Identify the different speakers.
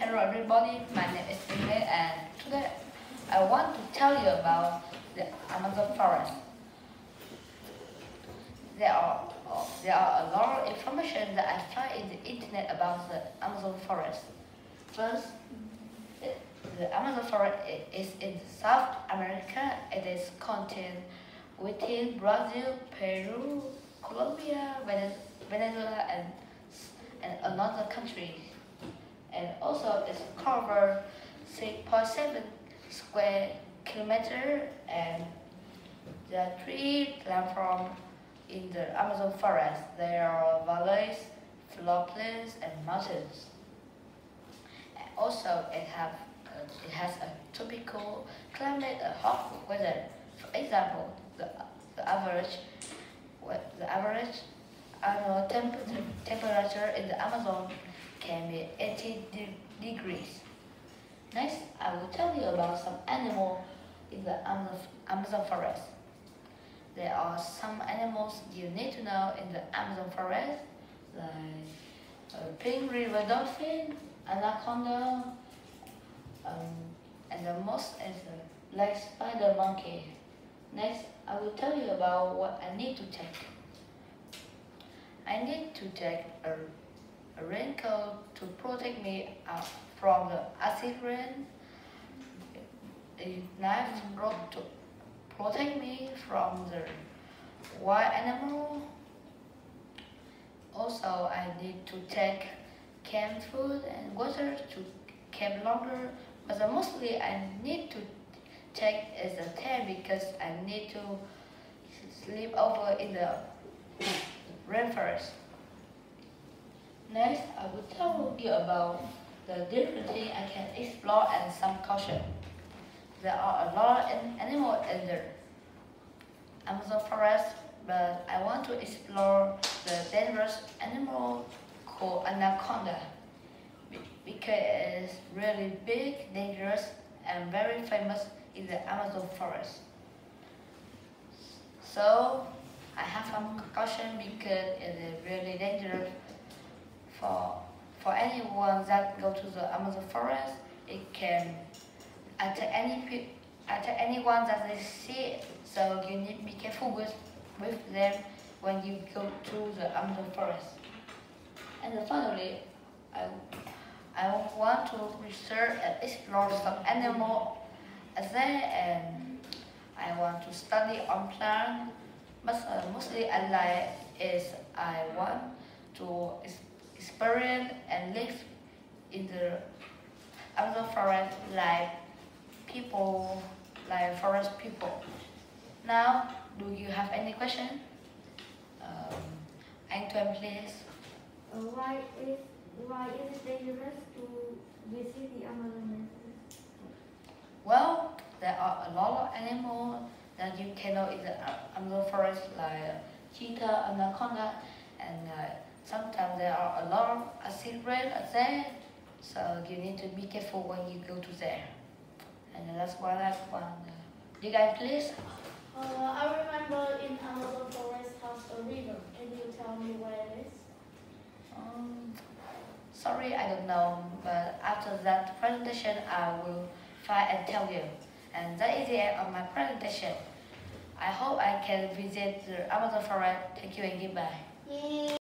Speaker 1: Hello everybody, my name is Ingrid and today I want to tell you about the Amazon forest. There are, oh, there are a lot of information that I find in the internet about the Amazon forest. First, the Amazon forest is in South America. It is contained within Brazil, Peru, Colombia, Venezuela, and, and another country also it's covered 6.7 square kilometer and the tree from in the Amazon forest. There are valleys, floodplains, and mountains. And also, it have uh, it has a tropical climate, a hot weather. For example, the, the average the average annual temp temperature in the Amazon can be 80 de degrees. Next, I will tell you about some animals in the Amazon forest. There are some animals you need to know in the Amazon forest, like pink river dolphin, anaconda, um, and the most is the black spider monkey. Next, I will tell you about what I need to take. I need to take a a raincoat to protect me uh, from the acid rain, a knife to protect me from the wild animal. Also, I need to take canned food and water to keep longer, but mostly I need to take is a tent because I need to sleep over in the rainforest. Next, I will tell you about the different things I can explore and some caution. There are a lot of animals in the Amazon forest, but I want to explore the dangerous animal called anaconda because it is really big, dangerous, and very famous in the Amazon forest. So, I have some caution because it is really dangerous for for anyone that go to the Amazon forest, it can attack any attack anyone that they see. So you need to be careful with with them when you go to the Amazon forest. And finally, I I want to research and explore some animal and I want to study on plant. But uh, mostly I like is I want to experience and live in the Amazon forest like people, like forest people. Now, do you have any question? Um, Antoine, please.
Speaker 2: Uh, why is why is it dangerous to visit the Amazon
Speaker 1: Well, there are a lot of animals that you cannot in the Amazon forest like cheetah, anaconda, and uh, sometimes there are a lot of acid rain there, so you need to be careful when you go to there. And that's what I want. You guys, please.
Speaker 2: Uh, I remember in Amazon forest has a river. Can you tell me where it is?
Speaker 1: Um, sorry, I don't know. But after that presentation, I will find and tell you. And that is the end of my presentation. I hope I can visit the Amazon forest. Thank you and goodbye.
Speaker 2: Yeah.